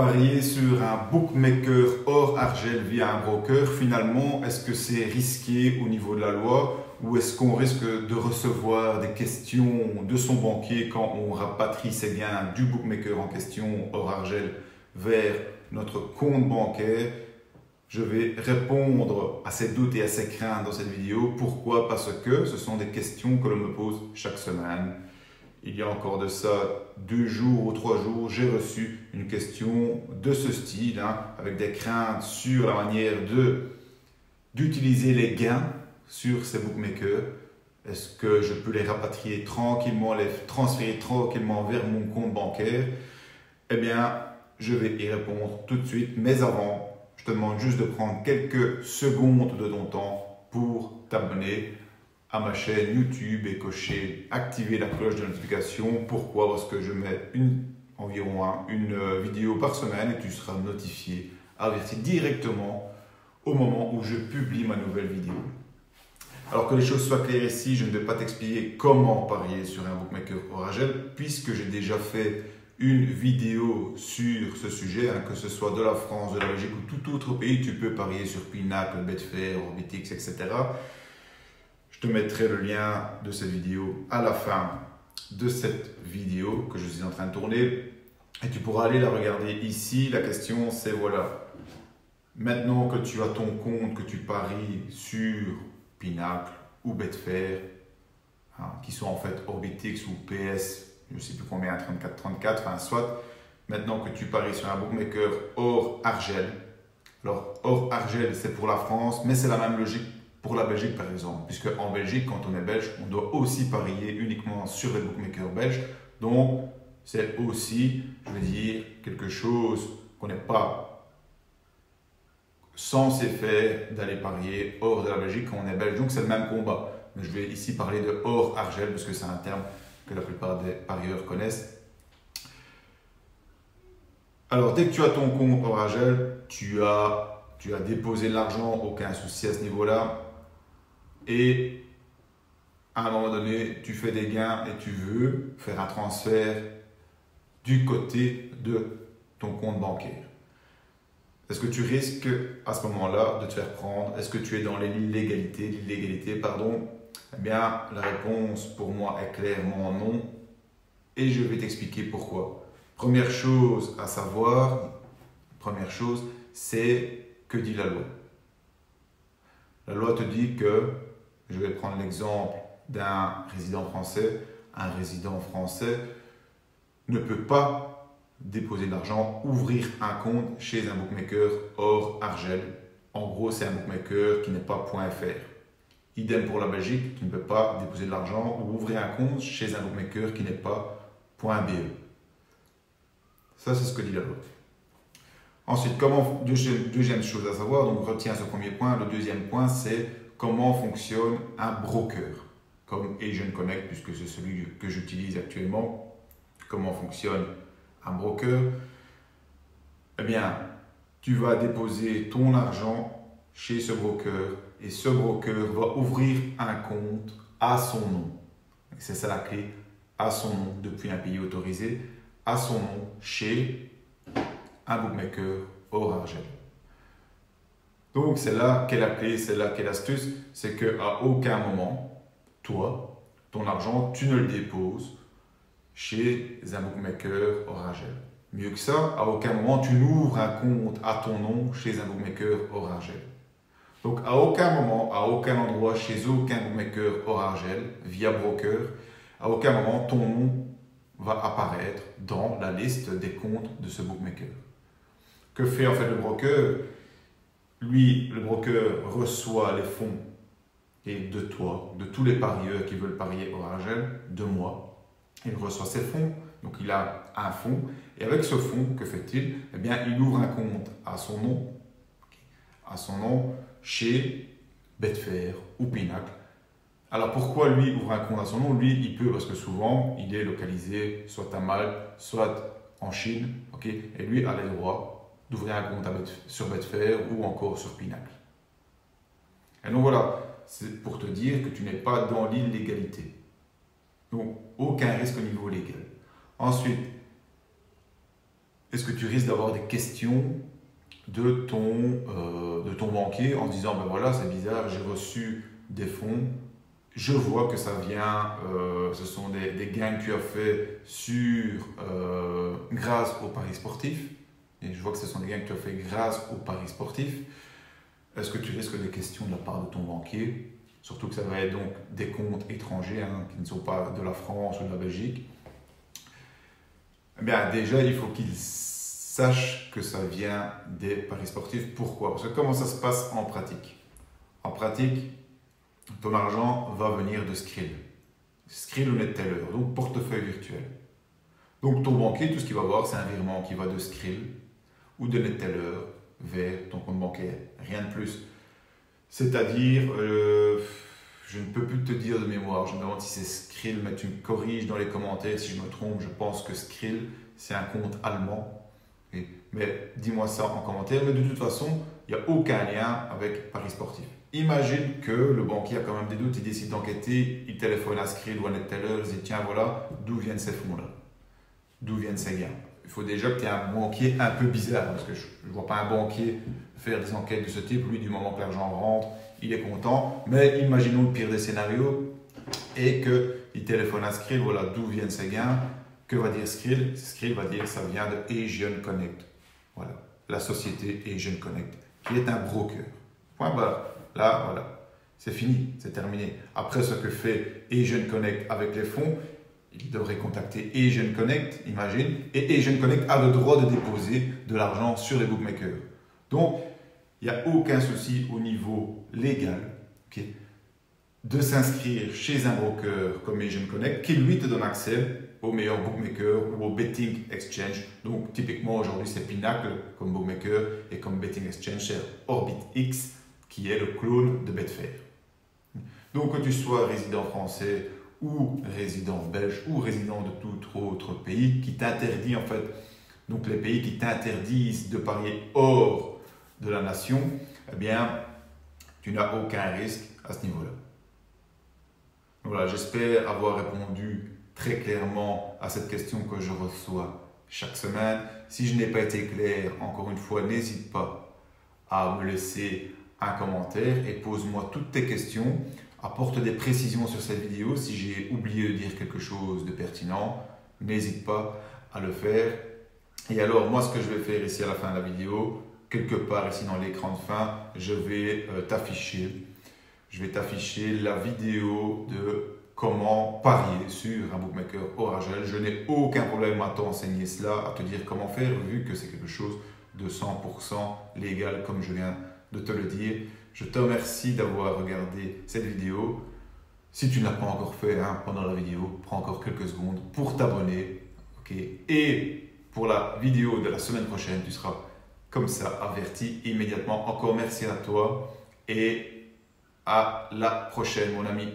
Parier sur un bookmaker hors argel via un broker, finalement, est-ce que c'est risqué au niveau de la loi ou est-ce qu'on risque de recevoir des questions de son banquier quand on rapatrie ses gains du bookmaker en question hors argel vers notre compte bancaire? Je vais répondre à ces doutes et à ces craintes dans cette vidéo. Pourquoi? Parce que ce sont des questions que l'on me pose chaque semaine il y a encore de ça deux jours ou trois jours, j'ai reçu une question de ce style, hein, avec des craintes sur la manière de d'utiliser les gains sur ces bookmakers. Est-ce que je peux les rapatrier tranquillement, les transférer tranquillement vers mon compte bancaire? Eh bien, je vais y répondre tout de suite. Mais avant, je te demande juste de prendre quelques secondes de ton temps pour t'abonner à ma chaîne YouTube et cocher, activer la cloche de notification. Pourquoi? Parce que je mets environ une euh, vidéo par semaine et tu seras notifié, averti directement au moment où je publie ma nouvelle vidéo. Alors que les choses soient claires ici, je ne vais pas t'expliquer comment parier sur un bookmaker Oragel puisque j'ai déjà fait une vidéo sur ce sujet, hein, que ce soit de la France, de la Belgique ou tout autre pays, tu peux parier sur Pinacle, Betfair, Orbitix, etc. Je te mettrai le lien de cette vidéo à la fin de cette vidéo que je suis en train de tourner. Et tu pourras aller la regarder ici. La question c'est voilà, maintenant que tu as ton compte, que tu paries sur Pinacle ou Betfair, hein, qui sont en fait Orbitix ou PS, je ne sais plus combien, 34, 34, enfin soit, maintenant que tu paries sur un bookmaker hors Argel, alors hors Argel c'est pour la France, mais c'est la même logique pour la Belgique par exemple, puisque en Belgique, quand on est belge, on doit aussi parier uniquement sur les bookmakers belges. Donc, c'est aussi, je veux dire, quelque chose qu'on n'est pas censé faire d'aller parier hors de la Belgique quand on est belge. Donc, c'est le même combat. Mais je vais ici parler de hors argel parce que c'est un terme que la plupart des parieurs connaissent. Alors, dès que tu as ton compte hors argel, tu as, tu as déposé l'argent, aucun souci à ce niveau-là et à un moment donné, tu fais des gains et tu veux faire un transfert du côté de ton compte bancaire. Est-ce que tu risques à ce moment-là de te faire prendre? Est-ce que tu es dans l'illégalité L'illégalité, pardon? Eh bien, la réponse pour moi est clairement non. Et je vais t'expliquer pourquoi. Première chose à savoir, première chose, c'est que dit la loi La loi te dit que je vais prendre l'exemple d'un résident français. Un résident français ne peut pas déposer de l'argent, ouvrir un compte chez un bookmaker hors Argel. En gros, c'est un bookmaker qui n'est pas .fr. Idem pour la Belgique, tu ne peux pas déposer de l'argent ou ouvrir un compte chez un bookmaker qui n'est pas .be. Ça, c'est ce que dit la loi. Ensuite, comment, deuxième chose à savoir, donc retiens ce premier point. Le deuxième point, c'est comment fonctionne un broker, comme Asian Connect, puisque c'est celui que j'utilise actuellement. Comment fonctionne un broker? Eh bien, tu vas déposer ton argent chez ce broker et ce broker va ouvrir un compte à son nom. C'est ça la clé, à son nom, depuis un pays autorisé, à son nom, chez un bookmaker hors argent. Donc c'est là qu'est la clé, c'est là qu'est l'astuce, c'est qu'à aucun moment, toi, ton argent, tu ne le déposes chez un bookmaker Orangel. Mieux que ça, à aucun moment tu n'ouvres un compte à ton nom chez un bookmaker Orangel. Donc à aucun moment, à aucun endroit, chez aucun bookmaker Orangel, via broker, à aucun moment ton nom va apparaître dans la liste des comptes de ce bookmaker. Que fait en fait le broker? Lui, le broker, reçoit les fonds. Et de toi, de tous les parieurs qui veulent parier au Argel, de moi. Il reçoit ses fonds, donc il a un fonds, et avec ce fonds, que fait-il? Eh bien, il ouvre un compte à son nom, à son nom chez Betfair ou Pinacle. Alors pourquoi lui ouvre un compte à son nom? Lui, il peut parce que souvent, il est localisé soit à Malte, soit en Chine, et lui a les droits d'ouvrir un compte sur Betfair ou encore sur Pinacle. Et donc voilà, c'est pour te dire que tu n'es pas dans l'illégalité. Donc aucun risque au niveau légal. Ensuite, est-ce que tu risques d'avoir des questions de ton, euh, banquier en disant, ben voilà, c'est bizarre, j'ai reçu des fonds, je vois que ça vient, euh, ce sont des, gains que tu as fait euh, grâce au paris sportif, et je vois que ce sont des gains que tu as fait grâce au paris sportif. Est-ce que tu risques des questions de la part de ton banquier? Surtout que ça va être donc des comptes étrangers hein, qui ne sont pas de la France ou de la Belgique. Eh bien, déjà, il faut qu'il sache que ça vient des paris sportifs. Pourquoi? Parce que comment ça se passe en pratique? En pratique, ton argent va venir de Skrill. Skrill ou NetTeller, donc portefeuille virtuel. Donc ton banquier, tout ce qu'il va voir, c'est un virement qui va de Skrill ou de NetTeller vers ton compte bancaire. Rien de plus. C'est-à-dire, euh, je ne peux plus te dire de mémoire, je me demande si c'est Skrill, mais tu me corriges dans les commentaires si je me trompe. Je pense que Skrill, c'est un compte allemand mais dis-moi ça en commentaire. Mais de toute façon, il n'y a aucun lien avec Paris Sportif. Imagine que le banquier a quand même des doutes, il décide d'enquêter, il téléphone à Skrill ou à NetTeller, il dit tiens voilà, d'où viennent ces fonds-là? D'où viennent ces gains? Il faut déjà que tu aies un banquier un peu bizarre, parce que je ne vois pas un banquier faire des enquêtes de ce type. Lui, du moment que l'argent rentre, il est content. Mais imaginons le pire des scénarios et qu'il téléphone à Skrill, voilà d'où viennent ces gains. Que va dire Skrill? Skrill va dire ça vient de Asian Connect. Voilà, la société Asian Connect, qui est un broker. Point barre. Là, voilà, c'est fini, c'est terminé. Après ce que fait Asian Connect avec les fonds, il devrait contacter Asian Connect, imagine, et Asian Connect a le droit de déposer de l'argent sur les bookmakers. Donc, il n'y a aucun souci au niveau légal de s'inscrire chez un broker comme Asian Connect qui lui te donne accès au meilleur bookmaker ou au betting exchange. Donc typiquement aujourd'hui c'est Pinnacle comme bookmaker et comme betting exchange c'est OrbitX qui est le clone de Betfair. Donc que tu sois résident français ou résident belge ou résident de tout autre pays qui t'interdit en fait, donc les pays qui t'interdisent de parier hors de la nation, eh bien tu n'as aucun risque à ce niveau-là. Voilà, j'espère avoir répondu très clairement à cette question que je reçois chaque semaine. Si je n'ai pas été clair, encore une fois, n'hésite pas à me laisser un commentaire et pose-moi toutes tes questions. Apporte des précisions sur cette vidéo. Si j'ai oublié de dire quelque chose de pertinent, n'hésite pas à le faire. Et alors, moi, ce que je vais faire ici à la fin de la vidéo, quelque part ici dans l'écran de fin, je vais euh, t'afficher. Je vais t'afficher la vidéo de comment parier sur un bookmaker oragel. Je n'ai aucun problème à t'enseigner cela, à te dire comment faire, vu que c'est quelque chose de 100% légal, comme je viens de te le dire. Je te remercie d'avoir regardé cette vidéo. Si tu n'as pas encore fait hein, pendant la vidéo, prends encore quelques secondes pour t'abonner. Et pour la vidéo de la semaine prochaine, tu seras comme ça averti immédiatement. Encore merci à toi et à la prochaine, mon ami.